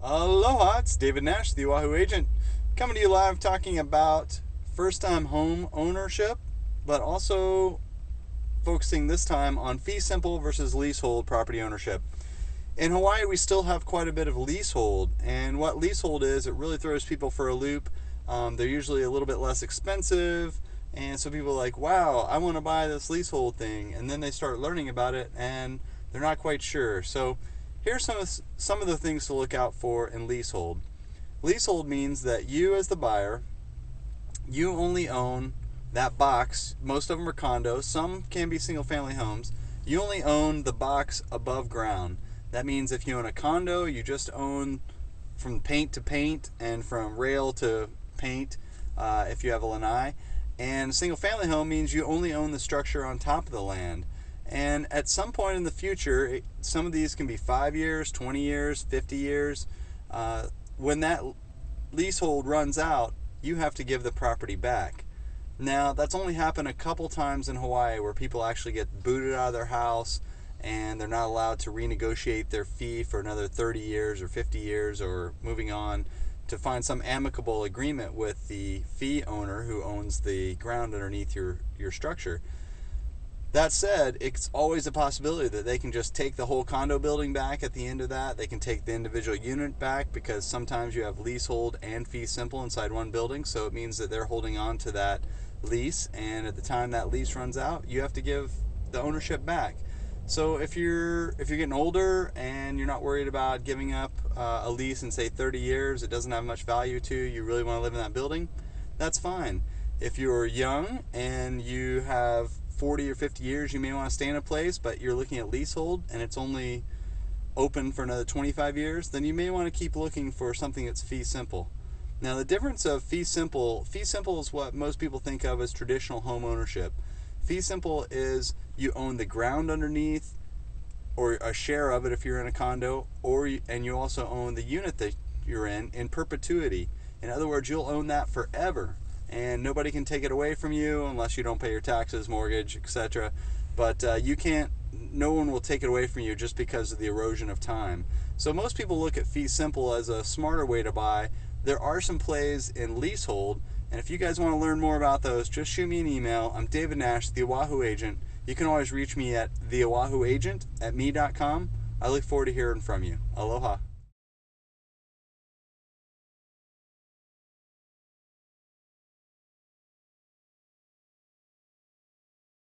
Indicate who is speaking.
Speaker 1: Aloha, it's David Nash, the Oahu agent, coming to you live talking about first time home ownership, but also focusing this time on fee simple versus leasehold property ownership. In Hawaii, we still have quite a bit of leasehold, and what leasehold is, it really throws people for a loop. Um, they're usually a little bit less expensive, and so people are like, wow, I want to buy this leasehold thing, and then they start learning about it and they're not quite sure. So Here's some of, some of the things to look out for in leasehold. Leasehold means that you, as the buyer, you only own that box. Most of them are condos, some can be single family homes. You only own the box above ground. That means if you own a condo, you just own from paint to paint and from rail to paint uh, if you have a lanai. And single family home means you only own the structure on top of the land. And at some point in the future, some of these can be five years, 20 years, 50 years. Uh, when that leasehold runs out, you have to give the property back. Now, that's only happened a couple times in Hawaii where people actually get booted out of their house and they're not allowed to renegotiate their fee for another 30 years or 50 years or moving on to find some amicable agreement with the fee owner who owns the ground underneath your, your structure. That said, it's always a possibility that they can just take the whole condo building back at the end of that. They can take the individual unit back because sometimes you have leasehold and fee simple inside one building. So it means that they're holding on to that lease. And at the time that lease runs out, you have to give the ownership back. So if you're if you're getting older and you're not worried about giving up uh, a lease in say 30 years, it doesn't have much value to you. You really want to live in that building. That's fine. If you're young and you have 40 or 50 years you may want to stay in a place, but you're looking at leasehold and it's only open for another 25 years, then you may want to keep looking for something that's fee simple. Now, the difference of fee simple, fee simple is what most people think of as traditional home ownership. Fee simple is you own the ground underneath or a share of it if you're in a condo, or and you also own the unit that you're in in perpetuity. In other words, you'll own that forever and nobody can take it away from you unless you don't pay your taxes, mortgage, etc. But uh, you can't. No one will take it away from you just because of the erosion of time. So most people look at fee simple as a smarter way to buy. There are some plays in leasehold, and if you guys want to learn more about those, just shoot me an email. I'm David Nash, the Oahu agent. You can always reach me at the Oahu agent at me.com. I look forward to hearing from you. Aloha.